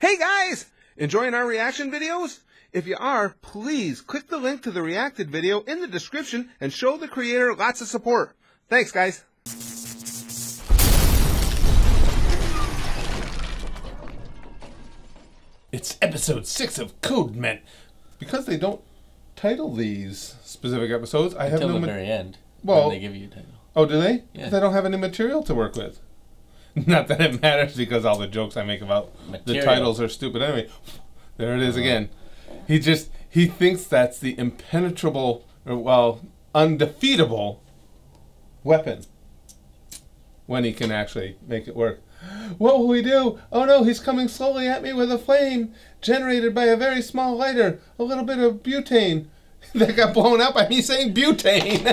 Hey guys! Enjoying our reaction videos? If you are, please click the link to the reacted video in the description and show the creator lots of support. Thanks guys! It's episode 6 of Code MENT. Because they don't title these specific episodes, I have Until no the very end. Well- when they give you a title. Oh, do they? Yeah. 'Cause I don't have any material to work with. Not that it matters because all the jokes I make about the titles are stupid anyway. There it is uh-huh. again. He just he thinks that's the impenetrable or well, undefeatable weapon when he can actually make it work. What will we do? Oh no, he's coming slowly at me with a flame generated by a very small lighter, a little bit of butane. that got blown up by me saying butane.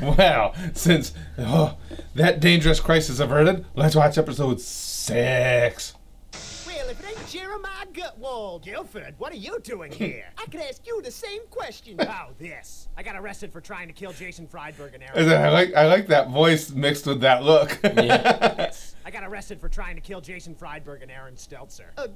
well, since oh, that dangerous crisis averted, let's watch episode six. Well, if it ain't Jeremiah Gottwald. Guilford, what are you doing here? I could ask you the same question. How this? I got arrested for trying to kill Jason Friedberg and Aaron. I like I like that voice mixed with that look. Yeah. I got arrested for trying to kill Jason Friedberg and Aaron Seltzer. Again?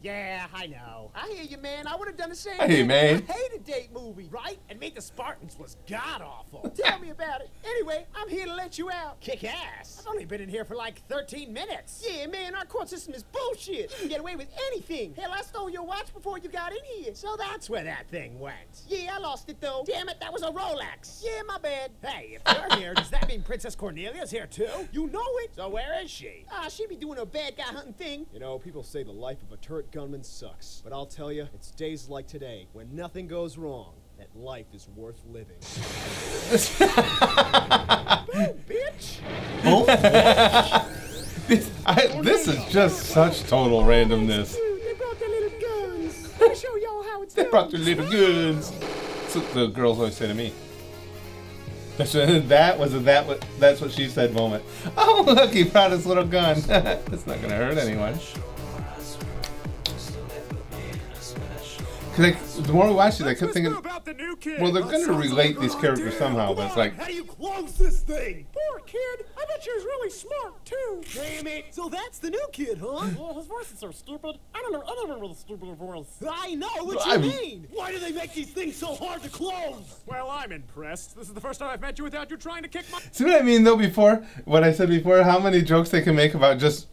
Yeah, I know. I hear you, man. I would have done the same. I hear you, man. I hate a date movie, right? And Meet the Spartans was god awful. Tell me about it. Anyway, I'm here to let you out. Kick ass. I've only been in here for like 13 minutes. Yeah, man, our court system is bullshit. You can get away with anything. Hell, I stole your watch before you got in here. So that's where that thing went. Yeah, I lost it though. Damn it, that was a Rolex. Yeah, my bad. Hey, if you're here, does that mean Princess Cornelia's here too? You know it. So where is she? Ah, she be doing her bad guy hunting thing. You know, people say the life of a turret gunman sucks. But I'll tell you, it's days like today when nothing goes wrong that life is worth living. oh, Bitch. this, I, this is just such total randomness. They brought their little guns. Let me show y'all how it's They brought their little guns. That's what the girls always say to me. That's what, that was a, that what that's what she said moment. Oh look, he brought his little gun. it's not gonna hurt anyone. Cause the more I watched it, I kept thinking, about the new kid. well, they're gonna relate these characters idea. somehow, Come but it's like, how do you close this thing? Poor kid. I bet she was really smart too. Damn it! So that's the new kid, huh? Well, his voice is so stupid. I don't know anyone with a stupider voice. I know what I you mean- mean. Why do they make these things so hard to close? Well, I'm impressed. This is the first time I've met you without you trying to kick my. see what I mean though? Before what I said before, how many jokes they can make about just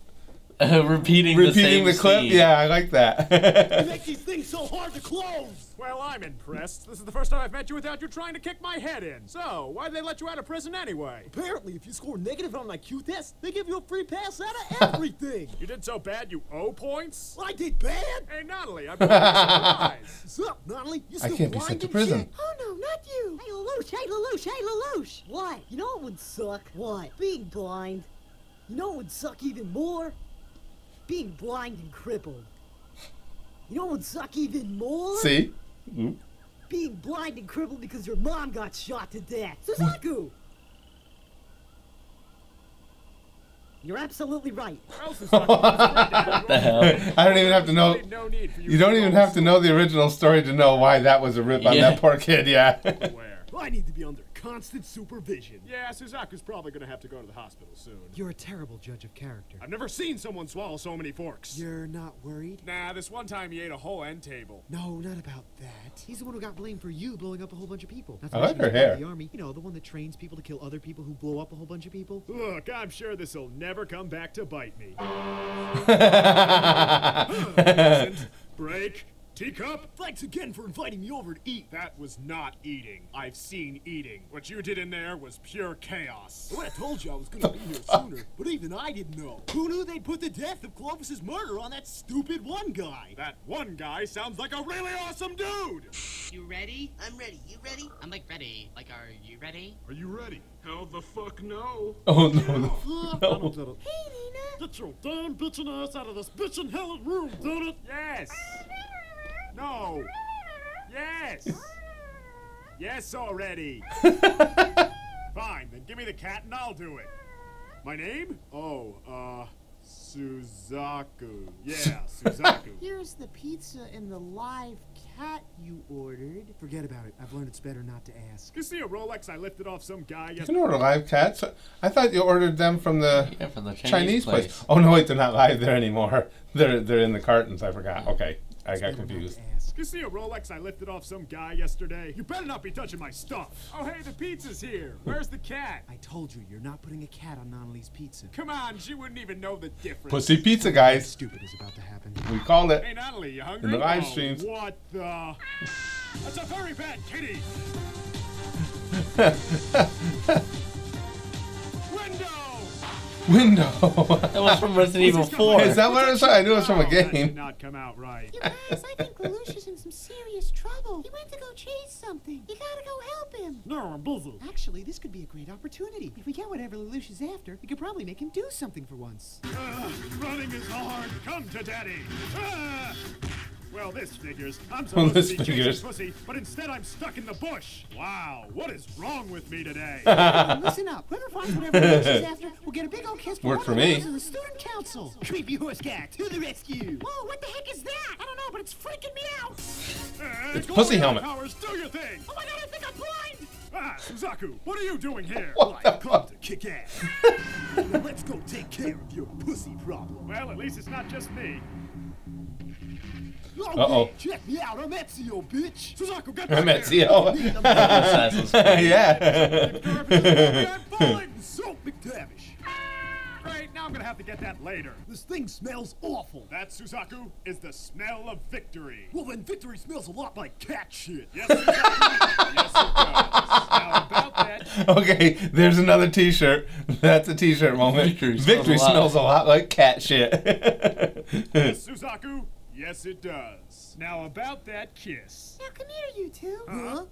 repeating, the, repeating same the, clip? scene. Yeah, I like that. They make these things so hard to close. Well, I'm impressed. This is the first time I've met you without you trying to kick my head in. So, why did they let you out of prison anyway? Apparently, if you score negative on an IQ test, they give you a free pass out of everything. You did so bad you owe points? I did bad. Hey, Natalie, I'm surprised. What's up, Natalie? You I still can't be blind sent to prison. shit? Oh no, not you! Hey Lelouch, hey Lelouch, hey Lelouch! What? You know it would suck? What? Being blind. You know it would suck even more? Being blind and crippled. You know what would suck even more? See? Hmm? Being blind and crippled because your mom got shot to death. Suzaku! Hmm. You're absolutely right. What the hell? I don't even have to know. No need for you, You don't even have to know the original story to know why that was a rip on that poor kid. Yeah. Where? I need to be under constant supervision. Yeah, Suzaku's probably gonna have to go to the hospital soon. You're a terrible judge of character. I've never seen someone swallow so many forks. You're not worried? Nah, this one time he ate a whole end table. No, not about that. He's the one who got blamed for you blowing up a whole bunch of people. Not to I mention like her hair. The army, you know, the one that trains people to kill other people who blow up a whole bunch of people. Look, I'm sure this'll never come back to bite me. Break. Teacup? Thanks again for inviting me over to eat. That was not eating. I've seen eating. What you did in there was pure chaos. I told you I was gonna be here sooner, but even I didn't know. Who knew they'd put the death of Clovis's murder on that stupid one guy? That one guy sounds like a really awesome dude! You ready? I'm ready. You ready? I'm like ready. Like, are you ready? Are you ready? Hell the fuck no. oh no, no. no. Hey Nina! Get your damn bitchin' ass out of this bitchin' hell of room, did it? Yes! No! Yes! Yes already! Fine, then give me the cat and I'll do it. My name? Oh, uh, Suzaku. Yeah, Suzaku. Here's the pizza and the live cat you ordered. Forget about it. I've learned it's better not to ask. You see a Rolex I lifted off some guy yesterday? You can order live cats. I thought you ordered them from the Yeah, from the Chinese, Chinese place. place. Oh no, wait, they're not live there anymore. They're they're in the cartons. I forgot. Okay, I got confused. You see a Rolex I lifted off some guy yesterday? You better not be touching my stuff. Oh, hey, the pizza's here. Where's the cat? I told you, you're not putting a cat on Nunnally's pizza. Come on, she wouldn't even know the difference. Pussy pizza, guys. Stupid is about to happen. We call it. Hey, Natalie, you hungry? In the live Oh, streams. What the? That's a very bad kitty. Window. Window. That was from Resident Evil 4. Is that what it was? I knew it was from a game. that did not come out right. You guys, I think Lelouch is in some serious trouble. He went to go chase something. You gotta go help him. No, I'm busy. Actually, this could be a great opportunity. If we get whatever Lelouch is after, we could probably make him do something for once. Ugh, running is hard. Come to daddy. Ah! Well, this figures. I'm Well, supposed this to be chasing figures. pussy, but instead I'm stuck in the bush. Wow, what is wrong with me today? Listen up. Whoever finds whatever Lelouch is after will get a big old kiss from Worked for the me. members of the student council. Creepy horse cat to the rescue. Whoa, what the heck is that? I don't know, but it's freaking me out. Uh, It's go pussy helmet. Powers, do your thing. Oh my god, I think I'm blind. Ah, Suzaku, what are you doing here? What the fuck? to kick ass. Now let's go take care of your pussy problem. Well, at least it's not just me. Uh-oh. Check me out. I'm Ezio, bitch. Suzaku, get I'm back at here. Ezio. Assassin's Creed. yeah. I'm gonna have to get that later. This thing smells awful. That, Suzaku, is the smell of victory. Well, then victory smells a lot like cat shit. Yes, Suzaku. yes, it does. Now, about that, Okay, there's another T-shirt. That's a T-shirt moment. Victory Victory, smells a lot. smells a lot like cat shit. yes, Suzaku, yes, it does. Now, about that kiss. Now come here, you two. Huh?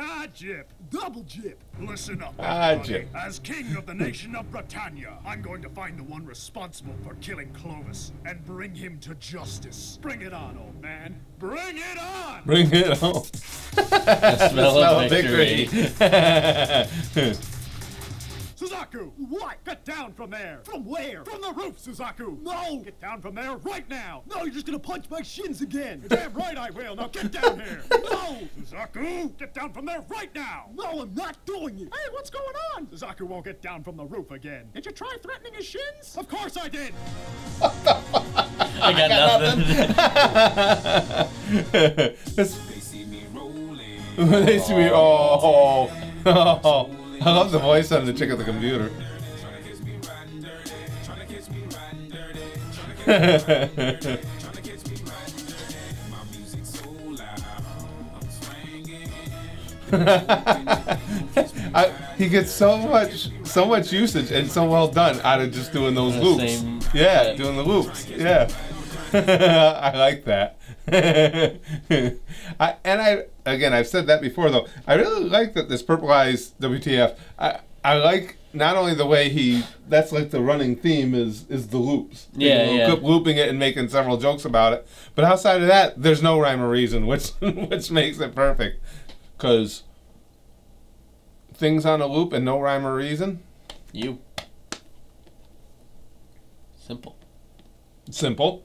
Ah, Jip. Double jip. Listen up, Ah. Jip. As king of the nation of Britannia, I'm going to find the one responsible for killing Clovis and bring him to justice. Bring it on, old man. Bring it on! Bring it on. The smell, Smell of victory. Suzaku! What? Get down from there! From where? From the roof, Suzaku! No. Get down from there right now! No, you're just gonna punch my shins again. You're damn right I will! Now get down here! No. Suzaku! Get down from there right now! No, I'm not doing it. Hey, what's going on? Suzaku won't get down from the roof again. Did you try threatening his shins? Of course I did! I got, nothing. This- they see me. Oh, oh, I love the voice on the chick at the computer. I, he gets so much, so much usage and so well done out of just doing those loops. same- yeah, yeah. doing the loops. Yeah, I like that. I, and I, again, I've said that before though. I really like that this Purple Eyes WTF. I, I like not only the way he. That's like the running theme is is the loops. Yeah, He'll yeah. Keep looping it and making several jokes about it. But outside of that, there's no rhyme or reason, which which makes it perfect. Because things on a loop and no rhyme or reason, You. Simple. simple.